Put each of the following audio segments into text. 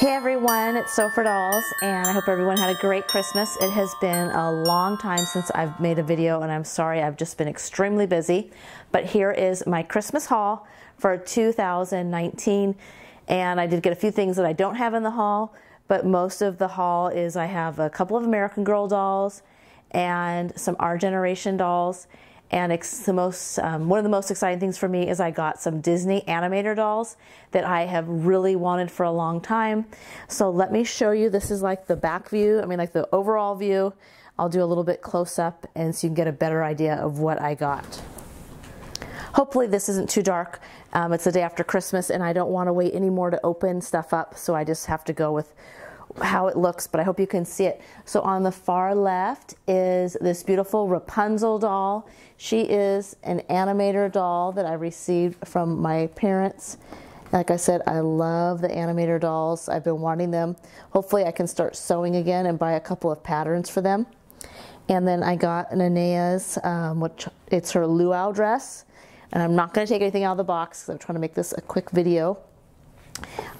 Hey everyone, it's Sew4Dolls, and I hope everyone had a great Christmas. It has been a long time since I've made a video, and I'm sorry, I've just been extremely busy. But here is my Christmas haul for 2019, and I did get a few things that I don't have in the haul, but most of the haul is I have a couple of American Girl dolls and some Our Generation dolls and the most, um, one of the most exciting things for me is I got some Disney animator dolls that I have really wanted for a long time. So let me show you. This is like the back view. I mean, like the overall view. I'll do a little bit close up and so you can get a better idea of what I got. Hopefully this isn't too dark. Um, it's the day after Christmas and I don't want to wait anymore to open stuff up. So I just have to go with how it looks, but I hope you can see it. So on the far left is this beautiful Rapunzel doll. She is an animator doll that I received from my parents. Like I said, I love the animator dolls. I've been wanting them. Hopefully I can start sewing again and buy a couple of patterns for them. And then I got an Aenea's, um, which it's her luau dress. And I'm not going to take anything out of the box because I'm trying to make this a quick video.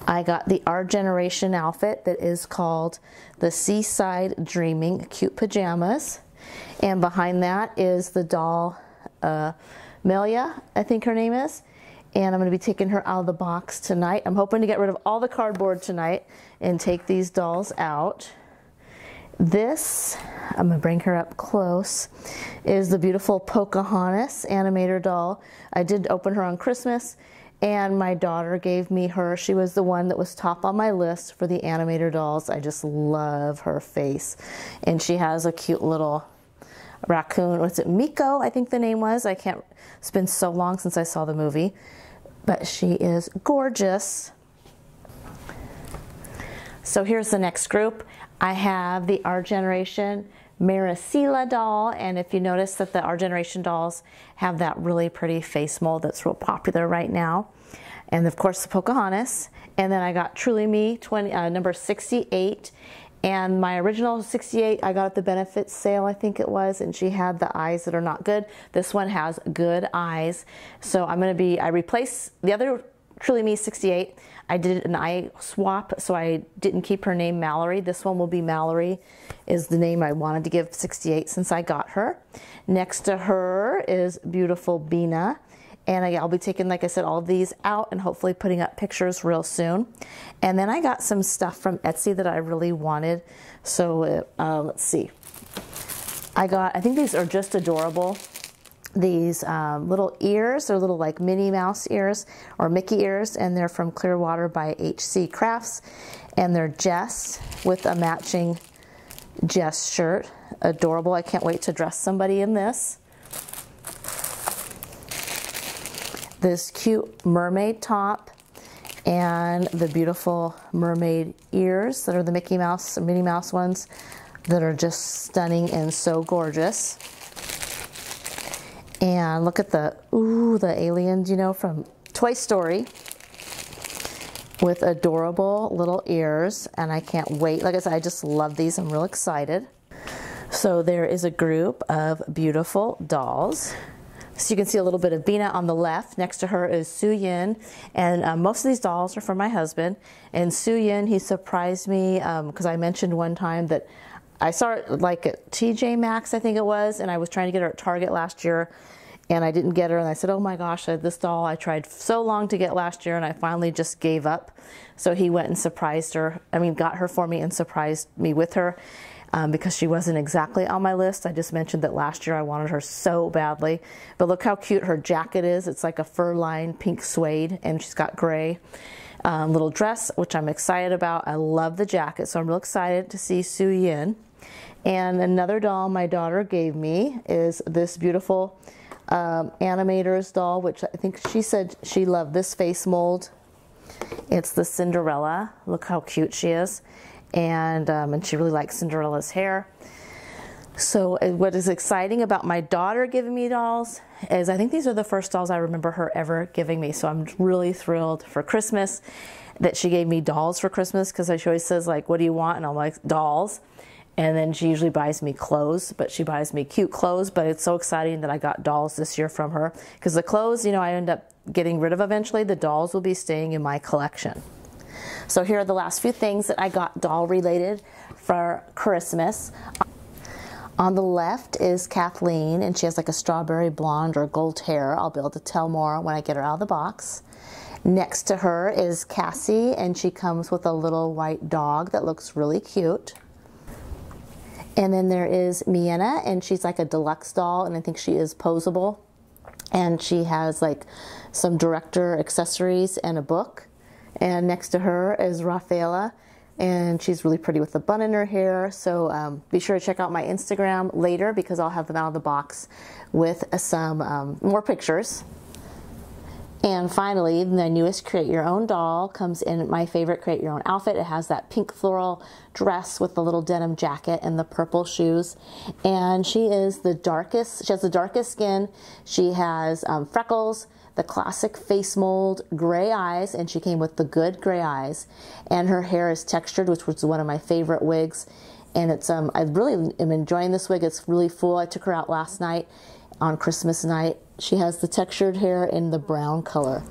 I got the Our Generation outfit that is called the Seaside Dreaming Cute Pajamas. And behind that is the doll uh, Melia, I think her name is. And I'm going to be taking her out of the box tonight. I'm hoping to get rid of all the cardboard tonight and take these dolls out. This, I'm going to bring her up close, is the beautiful Pocahontas animator doll. I did open her on Christmas and my daughter gave me her. She was the one that was top on my list for the animator dolls. I just love her face. And she has a cute little raccoon. What's it? Meeko, I think the name was. I can't, it's been so long since I saw the movie. But she is gorgeous. So here's the next group. I have the Our Generation Maricela doll. And if you notice that the Our Generation dolls have that really pretty face mold that's real popular right now. And of course, the Pocahontas. And then I got Truly Me 20, uh, number 68. And my original 68, I got at the benefit sale, I think it was, and she had the eyes that are not good. This one has good eyes. So I'm going to be, I replace the other Truly Me 68. I did an eye swap, so I didn't keep her name Mallory. This one will be Mallory, is the name I wanted to give 68 since I got her. Next to her is beautiful Bina. And I'll be taking, like I said, all these out and hopefully putting up pictures real soon. And then I got some stuff from Etsy that I really wanted. So uh, let's see. I got, I think these are just adorable these um, little ears. They're little like Minnie Mouse ears or Mickey ears, and they're from Clearwater by HC Crafts. And they're Jess with a matching Jess shirt. Adorable. I can't wait to dress somebody in this. This cute mermaid top and the beautiful mermaid ears that are the Mickey Mouse, Minnie Mouse ones that are just stunning and so gorgeous. And look at the, ooh, the aliens, you know, from Toy Story with adorable little ears. And I can't wait. Like I said, I just love these. I'm real excited. So there is a group of beautiful dolls. So you can see a little bit of Bina on the left. Next to her is Su Yin. And uh, most of these dolls are for my husband. And Su Yin, he surprised me because um, I mentioned one time that I saw it like at TJ Maxx, I think it was, and I was trying to get her at Target last year and I didn't get her. And I said, Oh my gosh, this doll I tried so long to get last year and I finally just gave up. So he went and surprised her. I mean, got her for me and surprised me with her. Um, because she wasn't exactly on my list. I just mentioned that last year I wanted her so badly. But look how cute her jacket is. It's like a fur lined pink suede, and she's got gray um, little dress, which I'm excited about. I love the jacket, so I'm real excited to see Su Yin. And another doll my daughter gave me is this beautiful um, animator's doll, which I think she said she loved this face mold. It's the Cinderella. Look how cute she is. And, um, and she really likes Cinderella's hair. So uh, what is exciting about my daughter giving me dolls is I think these are the first dolls I remember her ever giving me. So I'm really thrilled for Christmas that she gave me dolls for Christmas because she always says like, what do you want? And I'm like, dolls. And then she usually buys me clothes, but she buys me cute clothes. But it's so exciting that I got dolls this year from her because the clothes, you know, I end up getting rid of eventually. The dolls will be staying in my collection. So here are the last few things that I got doll related for Christmas. On the left is Kathleen, and she has like a strawberry blonde or gold hair. I'll be able to tell more when I get her out of the box. Next to her is Cassie, and she comes with a little white dog that looks really cute. And then there is Mienna, and she's like a deluxe doll, and I think she is posable. And she has like some director accessories and a book. And next to her is Rafaela, and she's really pretty with the bun in her hair. So um, be sure to check out my Instagram later because I'll have them out of the box with some um, more pictures. And finally, the newest Create Your Own doll comes in my favorite Create Your Own outfit. It has that pink floral dress with the little denim jacket and the purple shoes. And she is the darkest, she has the darkest skin. She has um, freckles, the classic face mold, gray eyes, and she came with the good gray eyes. And her hair is textured, which was one of my favorite wigs. And it's, um, I really am enjoying this wig. It's really full. I took her out last night on Christmas night. She has the textured hair in the brown color.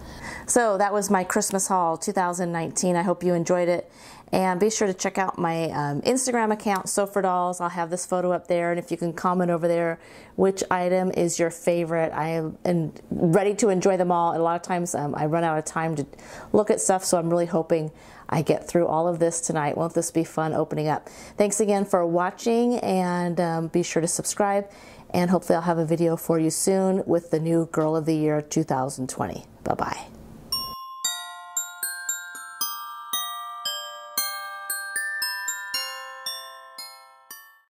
So that was my Christmas haul 2019. I hope you enjoyed it. And be sure to check out my um, Instagram account, for Dolls. I'll have this photo up there. And if you can comment over there which item is your favorite, I am ready to enjoy them all. And a lot of times um, I run out of time to look at stuff, so I'm really hoping I get through all of this tonight. Won't this be fun opening up? Thanks again for watching, and um, be sure to subscribe and hopefully I'll have a video for you soon with the new Girl of the Year 2020. Bye-bye.